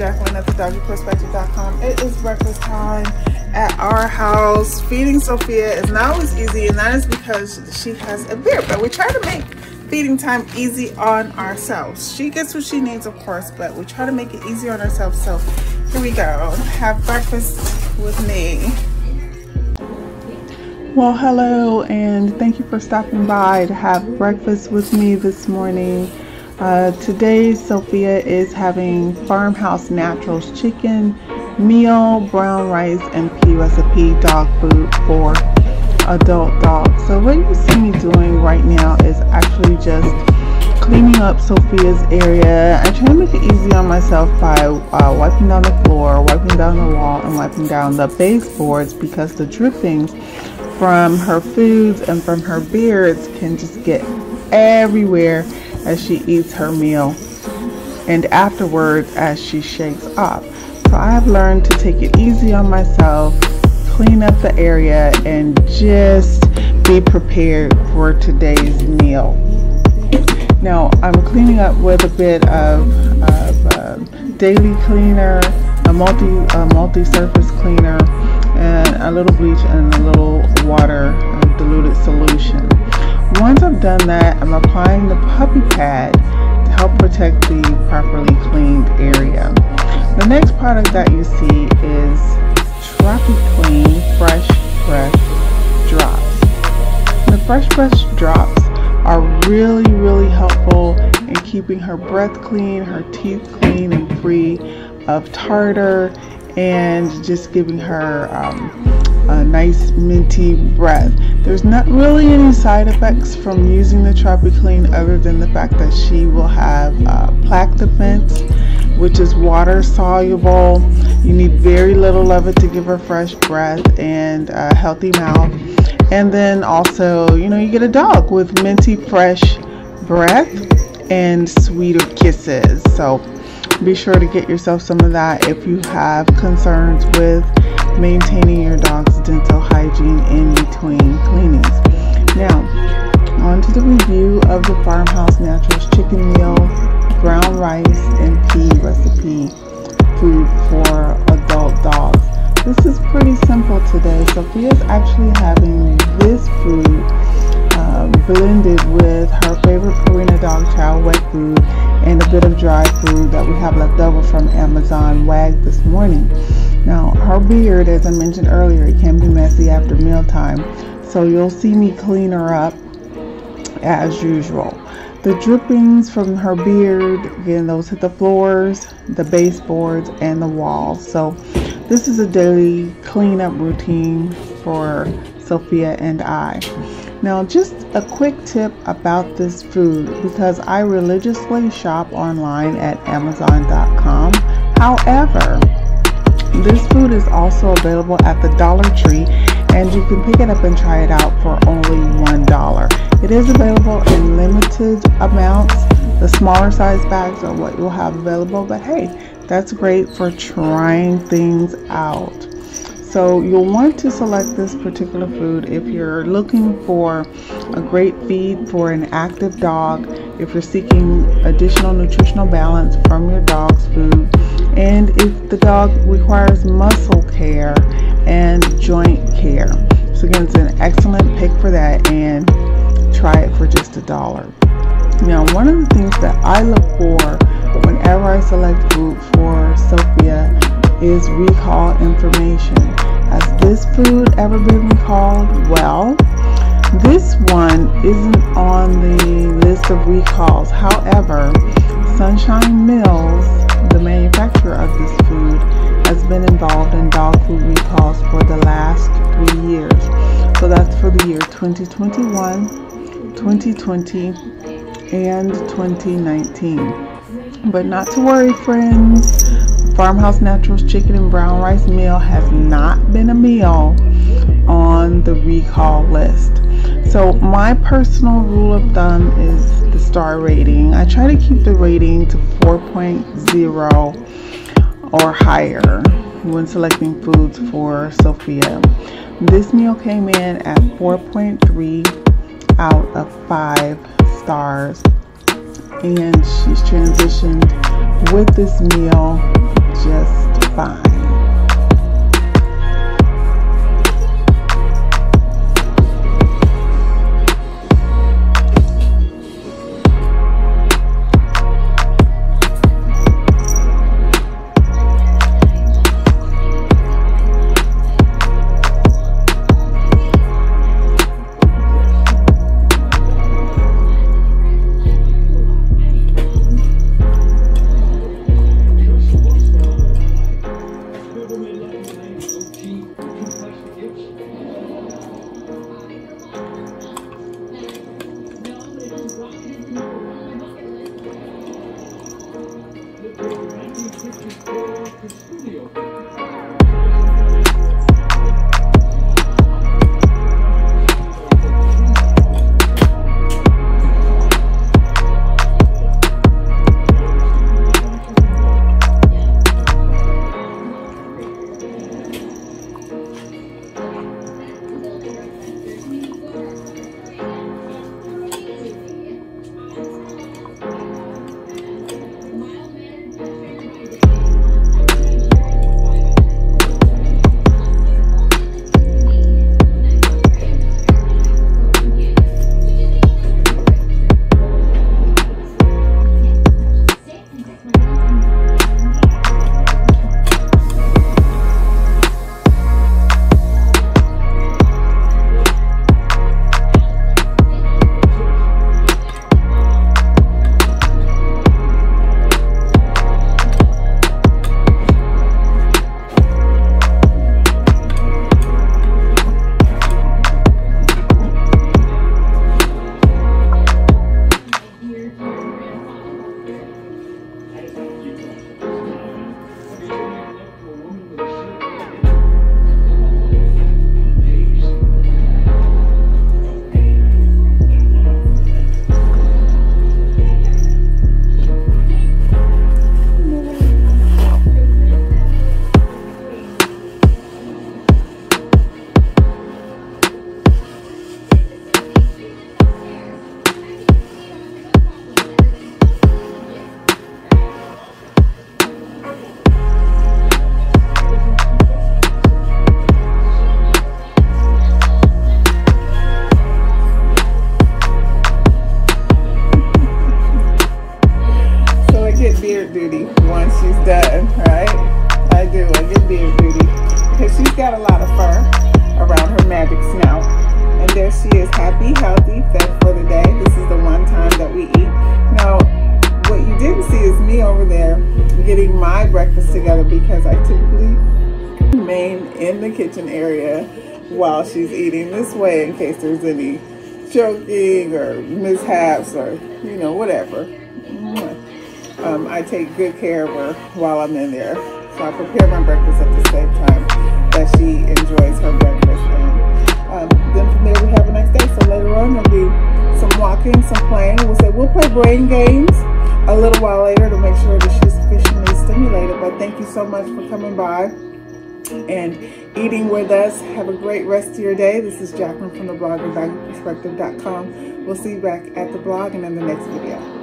Jacquelyn at thedoggyperspective.com. It is breakfast time at our house. Feeding Sophia is not always easy, and that is because she has a beard. But we try to make feeding time easy on ourselves. She gets what she needs, of course, but we try to make it easy on ourselves. So here we go. Have breakfast with me. Well, hello, and thank you for stopping by to have breakfast with me this morning. Uh, today, Sophia is having Farmhouse Naturals chicken, meal, brown rice, and pea recipe dog food for adult dogs. So what you see me doing right now is actually just cleaning up Sophia's area. I try to make it easy on myself by uh, wiping down the floor, wiping down the wall, and wiping down the baseboards because the drippings from her foods and from her beards can just get everywhere as she eats her meal and afterwards as she shakes off. So I have learned to take it easy on myself, clean up the area, and just be prepared for today's meal. Now I'm cleaning up with a bit of, of uh, daily cleaner, a multi a multi-surface cleaner, and a little bleach and a little water diluted solution. Once I've done that, I'm applying the puppy pad to help protect the properly cleaned area. The next product that you see is Clean Fresh Breath Drops. The Fresh Breath Drops are really, really helpful in keeping her breath clean, her teeth clean and free of tartar, and just giving her um, a nice minty breath. There's not really any side effects from using the TropiClean other than the fact that she will have uh, plaque defense, which is water soluble. You need very little of it to give her fresh breath and a healthy mouth. And then also, you know, you get a dog with minty fresh breath and sweeter kisses. So be sure to get yourself some of that if you have concerns with maintaining your dog's dental hygiene in between cleanings. Now, on to the review of the Farmhouse Naturals chicken meal, brown rice, and pea recipe food for adult dogs. This is pretty simple today. Sophia's actually having this food uh, blended with her favorite Purina dog chow wet food and a bit of dry food that we have left over from Amazon Wag this morning. Now, her beard, as I mentioned earlier, it can be messy after mealtime, so you'll see me clean her up as usual. The drippings from her beard, again, those hit the floors, the baseboards, and the walls. So, this is a daily cleanup routine for Sophia and I. Now, just a quick tip about this food because I religiously shop online at Amazon.com. However, this food is also available at the Dollar Tree and you can pick it up and try it out for only $1. It is available in limited amounts. The smaller size bags are what you'll have available, but hey, that's great for trying things out. So you'll want to select this particular food if you're looking for a great feed for an active dog, if you're seeking additional nutritional balance from your dog's food, and if the dog requires muscle care and joint care. So again, it's an excellent pick for that and try it for just a dollar. Now, one of the things that I look for whenever I select food for Sophia is recall information. Has this food ever been recalled? Well, this one isn't on the list of recalls. However, Sunshine Mills, the manufacturer of this food, has been involved in dog food recalls for the last three years. So that's for the year 2021, 2020, and 2019. But not to worry, friends. Farmhouse Naturals chicken and brown rice meal has not been a meal on the recall list. So my personal rule of thumb is star rating. I try to keep the rating to 4.0 or higher when selecting foods for Sophia. This meal came in at 4.3 out of 5 stars and she's transitioned with this meal fine. In the kitchen area while she's eating this way in case there's any choking or mishaps or, you know, whatever um, I take good care of her while I'm in there. So I prepare my breakfast at the same time that she enjoys her breakfast. And um, then from there we have a nice day. So later on there'll be some walking, some playing. We'll say we'll play brain games a little while later to make sure that she's sufficiently stimulated. But thank you so much for coming by and eating with us. Have a great rest of your day. This is Jacquelyn from the blog, Perspective.com. We'll see you back at the blog and in the next video.